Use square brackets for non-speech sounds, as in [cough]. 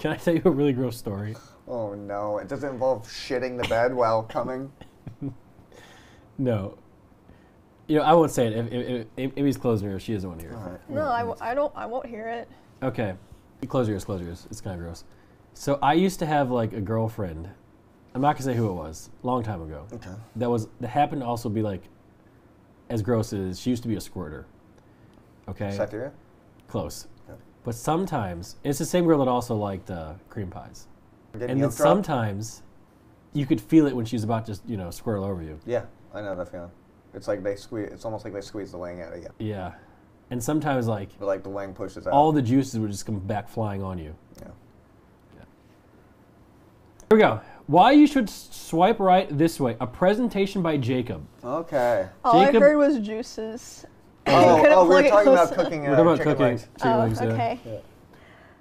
[laughs] Can I tell you a really gross story? Oh no, it doesn't involve shitting the bed while coming. [laughs] No. You know, I won't say it. If, if, if Emi's closing her ears, she doesn't want to hear it. All right. No, I, w- I don't. I won't hear it. Okay. Close your ears, close your ears. It's kind of gross. So I used to have like a girlfriend. I'm not gonna say who it was. Long time ago. Okay. That was that happened to also be like as gross as she used to be a squirter. Okay. Cytherea? Close. Okay. But sometimes it's the same girl that also liked uh, cream pies. Getting and then yolk drop? sometimes you could feel it when she's about to you know squirrel over you. Yeah, I know that feeling. It's like they squeeze. It's almost like they squeeze the wang out of you, Yeah. And sometimes like but like the wang pushes out. all the juices would just come back flying on you. Yeah. yeah. Here we go. Why you should swipe right this way. A presentation by Jacob. Okay. All Jacob- I heard was juices. Oh, couldn't oh we were plug it talking about close- cooking. We're Uh, talking about chicken cooking legs. chicken Oh, yeah. okay. Yeah.